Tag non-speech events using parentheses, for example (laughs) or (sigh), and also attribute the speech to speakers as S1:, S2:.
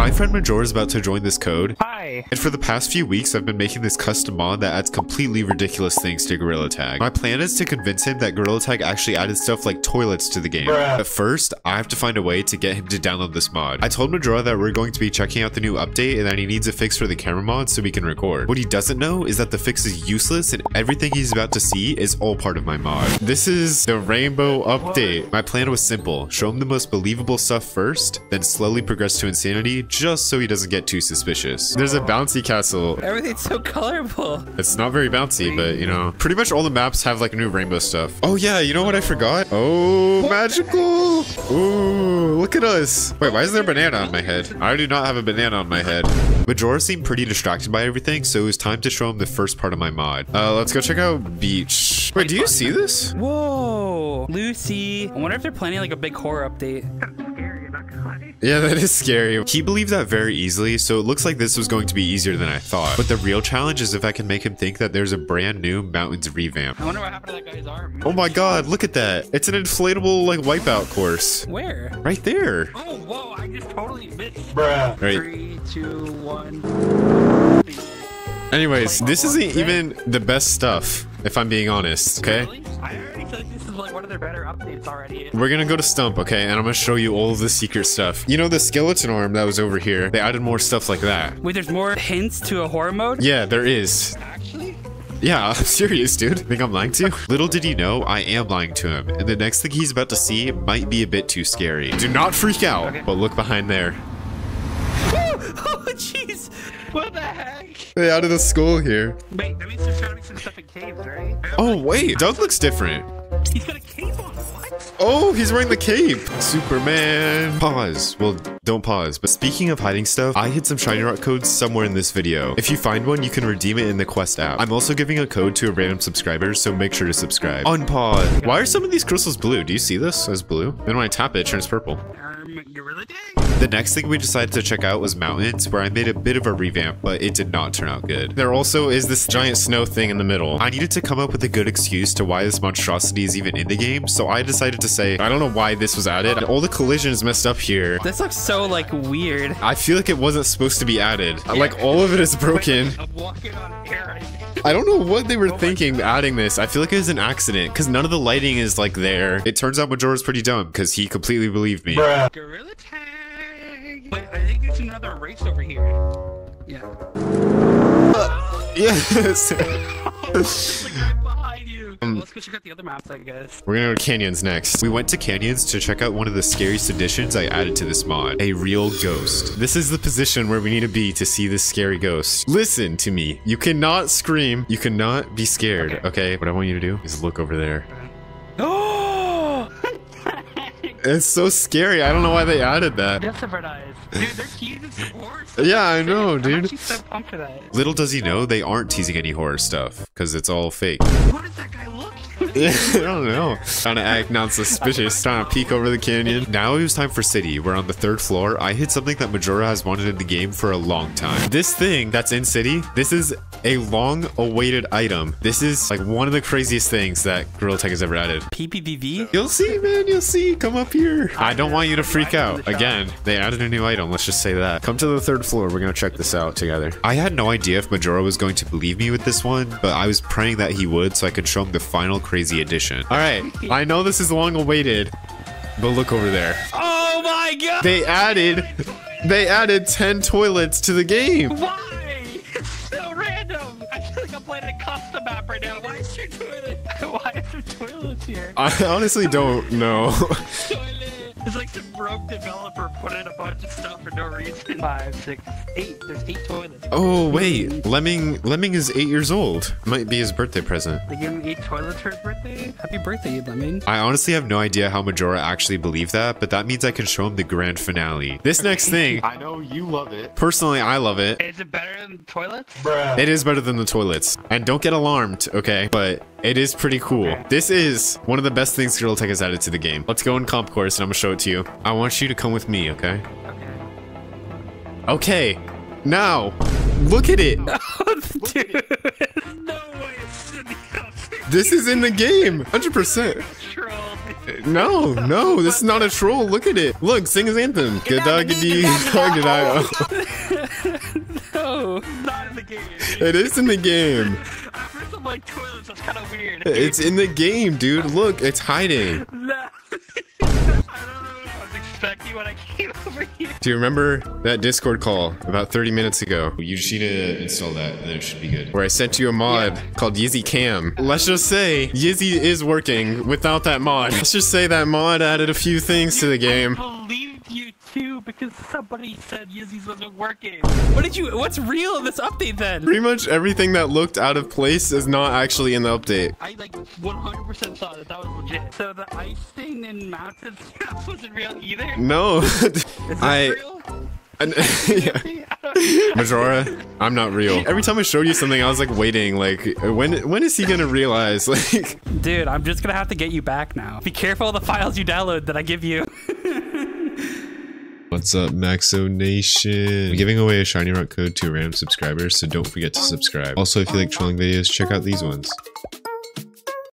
S1: My friend Major is about to join this code.
S2: Hi.
S1: And for the past few weeks, I've been making this custom mod that adds completely ridiculous things to Gorilla Tag. My plan is to convince him that Gorilla Tag actually added stuff like toilets to the game. But first, I have to find a way to get him to download this mod. I told Majora that we're going to be checking out the new update and that he needs a fix for the camera mod so we can record. What he doesn't know is that the fix is useless and everything he's about to see is all part of my mod. This is the rainbow update. My plan was simple. Show him the most believable stuff first, then slowly progress to insanity just so he doesn't get too suspicious. There's a bouncy castle.
S2: Everything's so colorful.
S1: It's not very bouncy, but you know, pretty much all the maps have like new rainbow stuff. Oh yeah, you know what I forgot? Oh, magical. Ooh, look at us. Wait, why is there a banana on my head? I do not have a banana on my head. Majora seemed pretty distracted by everything, so it was time to show him the first part of my mod. Uh, let's go check out beach. Wait, do you see this?
S2: Whoa. Lucy. I wonder if they're planning like a big horror update.
S1: Yeah, that is scary. He believed that very easily, so it looks like this was going to be easier than I thought. But the real challenge is if I can make him think that there's a brand new Mountains revamp.
S2: I wonder what happened to that guy's arm.
S1: Oh my god, look at that. It's an inflatable, like, wipeout course.
S2: Where?
S1: Right there.
S2: Oh, whoa. I just totally missed.
S1: Right.
S2: Three, two, one.
S1: Anyways, this isn't even the best stuff, if I'm being honest, okay?
S2: Really? I already feel like this is like one of their better updates already.
S1: We're gonna go to Stump, okay? And I'm gonna show you all of the secret stuff. You know the skeleton arm that was over here? They added more stuff like that.
S2: Wait, there's more hints to a horror mode?
S1: Yeah, there is.
S2: Actually?
S1: Yeah, (laughs) I'm serious, dude. Think I'm lying to you? Little did he know, I am lying to him. And the next thing he's about to see might be a bit too scary. Do not freak out,
S2: Okay.
S1: but look behind there. (laughs)
S2: oh, jeez. What the heck?
S1: They of the school here.
S2: Wait, that means they're showing some stuff in caves, right?
S1: Oh, wait, Doug looks different.
S2: He's got a cape on. What?
S1: Oh, he's wearing the cape. Superman. Pause. Well, don't pause. But speaking of hiding stuff, I hid some Shiny Rock codes somewhere in this video. If you find one, you can redeem it in the Quest app. I'm also giving a code to a random subscriber, so make sure to subscribe. Unpause. Why are some of these crystals blue? Do you see this as blue? Then when I tap it, it turns purple.
S2: Um, Gorilla Tag?
S1: The next thing we decided to check out was mountains, where I made a bit of a revamp, but it did not turn out good. There also is this giant snow thing in the middle. I needed to come up with a good excuse to why this monstrosity is even in the game, so I decided to say, I don't know why this was added. All the collisions messed up here.
S2: This looks so like weird.
S1: I feel like it wasn't supposed to be added. Like all of it is broken.
S2: I'm walking on air. I
S1: don't know what they were thinking adding this. I feel like it was an accident because none of the lighting is like there. It turns out Majora's pretty dumb because he completely believed me.
S2: Gorilla Tag. Wait, I think there's another race over here. Yeah. (laughs)
S1: Yes. (laughs)
S2: Oh, There's a guy behind you. Let's go check out the other maps, I guess.
S1: We're gonna go to canyons next. We went to canyons to check out one of the scariest additions I added to this mod. A real ghost. This is the position where we need to be to see this scary ghost. Listen to me. You cannot scream. You cannot be scared,
S2: Okay.
S1: okay? What I want you to do is look over there. It's so scary. I don't know why they added that.
S2: Nice. Dude, they're teasing some horror (laughs)
S1: Yeah, I know,
S2: I'm
S1: dude.
S2: actually so pumped for that.
S1: Little does he know they aren't teasing any horror stuff because it's all fake.
S2: What does that guy look (laughs)
S1: I don't know. Trying to act non-suspicious, trying to peek over the canyon. Now it was time for city. We're on the third floor. I hit something that Majora has wanted in the game for a long time. This thing that's in city, this is a long-awaited item. This is like one of the craziest things that Gorilla Tag has ever added.
S2: PPVV?
S1: You'll see, man. You'll see. Come up here. I don't want you to freak out. Again, they added a new item. Let's just say that. Come to the third floor. We're going to check this out together. I had no idea if Majora was going to believe me with this one, but I was praying that he would so I could show him the final crazy addition. All right. I know this is long awaited, but look over there.
S2: Oh my god!
S1: They added, they added 10 toilets to the game.
S2: Why? Right now. Why is there toilet? (laughs) Why is there toilets here?
S1: I honestly don't know. (laughs)
S2: broke developer put in a bunch of stuff for no reason. Five, six, eight. There's eight toilets.
S1: Oh, wait. Lemming, Lemming is eight years old. Might be his birthday present.
S2: They gave him eight toilets for his birthday. Happy birthday, Lemming.
S1: I honestly have no idea how Majora actually believed that, but that means I can show him the grand finale. This next thing, (laughs)
S3: I know you love it.
S1: personally, I love it.
S2: Is it better than toilets?
S1: It is better than the toilets. And don't get alarmed, okay? But it is pretty cool. This is one of the best things Gorilla Tag has added to the game. Let's go in comp course and I'm gonna show it to you. I want you to come with me, okay?
S2: Okay.
S1: Okay. Now, look at it. (laughs)
S2: Dude. No way it's in the
S1: This is in the game. 100%. No, no, this is not a troll. Look at it. Look, sing his anthem. Good dog, good dog,
S2: No, not in the game. (laughs)
S1: It is in the game. (laughs)
S2: I heard some like toilets. That's kind of weird.
S1: It's in the game, dude. Look, it's hiding. (laughs)
S2: No. (laughs) I don't know what I was expecting when I came (laughs) over here.
S1: Do you remember that Discord call about 30 minutes ago
S4: You just need to install that, then it should be good.
S1: where I sent you a mod called Yizzy Cam? Let's just say Yizzy is working without that mod. Let's just say that mod added a few things to the game.
S2: I believed you too because somebody said Yizzy's wasn't working. What did you? What's real in this update then?
S1: Pretty much everything that looked out of place is not actually in the update.
S2: I like 100% thought that that was legit. So the ice thing and mountain stuff (laughs) wasn't real either.
S1: No, (laughs)
S2: Is (laughs) this
S1: I.
S2: real?
S1: yeah. Majora, I'm not real. Every time I showed you something, I was like waiting, like when when is he gonna realize? Like,
S2: Dude, I'm just gonna have to get you back now. Be careful of the files you download that I give you.
S4: What's up, Maxo Nation? I'm giving away a Shiny Rock code to random subscribers, so don't forget to subscribe. Also, if you like trolling videos, check out these ones.